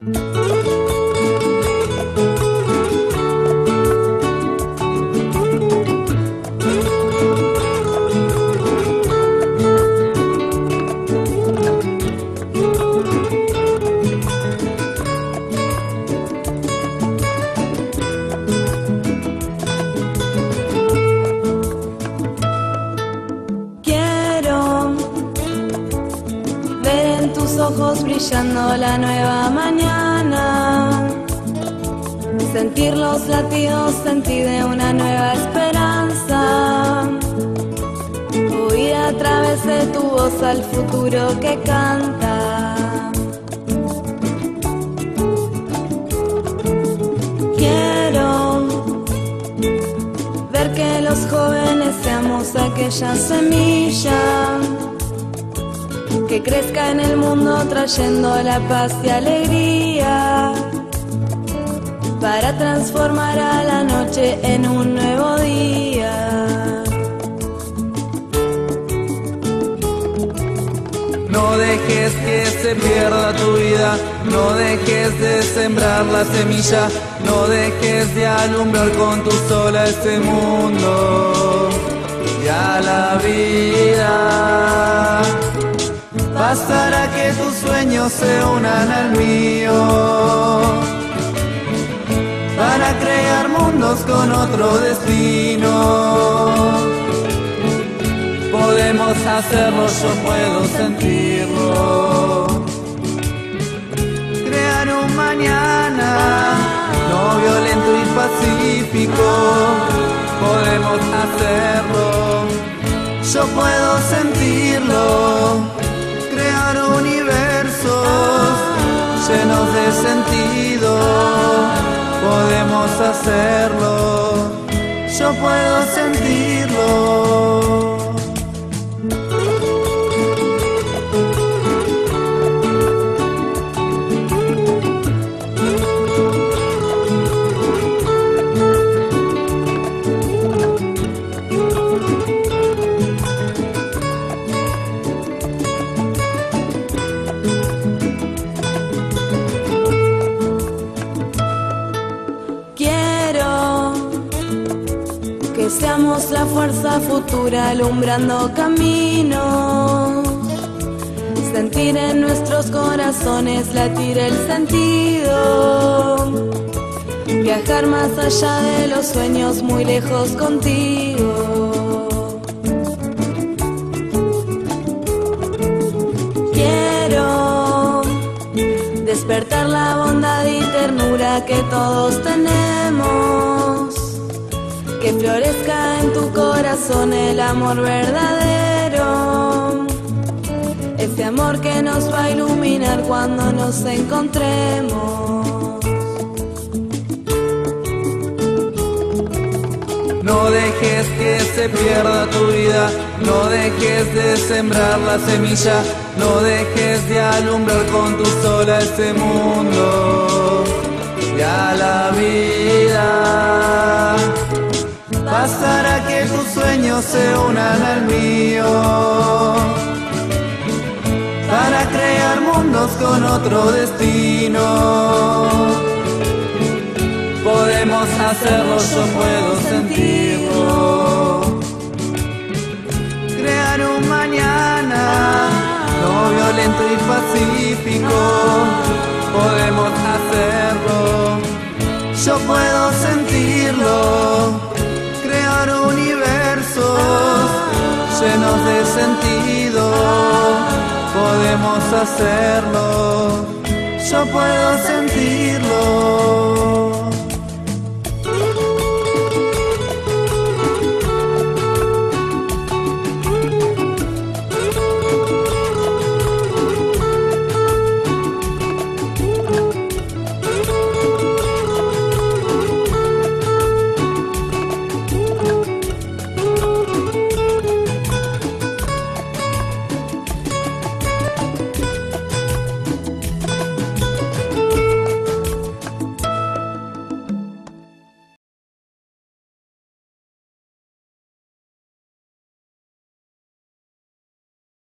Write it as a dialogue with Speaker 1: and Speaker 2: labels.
Speaker 1: Música ojos brillando la nueva mañana. Sentir los latidos, sentir de una nueva esperanza. Oír a través de tu voz al futuro que canta. Quiero ver que los jóvenes seamos aquella semilla que crezca en el mundo trayendo la paz y alegría para transformar a la noche en un nuevo día.
Speaker 2: No dejes que se pierda tu vida, no dejes de sembrar la semilla, no dejes de alumbrar con tu sola este mundo y a la vida. Bastará que tus sueños se unan al mío para crear mundos con otro destino. Podemos hacerlo, yo puedo sentirlo. Crear un mañana no violento y pacífico. Podemos hacerlo, yo puedo sentirlo hacerlo, yo puedo sentirlo.
Speaker 1: La fuerza futura alumbrando caminos. Sentir en nuestros corazones latir el sentido. Viajar más allá de los sueños muy lejos contigo. Quiero despertar la bondad y ternura que todos tenemos que florezca en tu corazón el amor verdadero. Ese amor que nos va a iluminar cuando nos encontremos.
Speaker 2: No dejes que se pierda tu vida, no dejes de sembrar la semilla, no dejes de alumbrar con tu sola este mundo se unan al mío para crear mundos con otro destino. Podemos hacerlo, yo puedo sentirlo. Crear un mañana no violento y pacífico. Llenos de sentido. Podemos hacerlo, yo puedo sentirlo.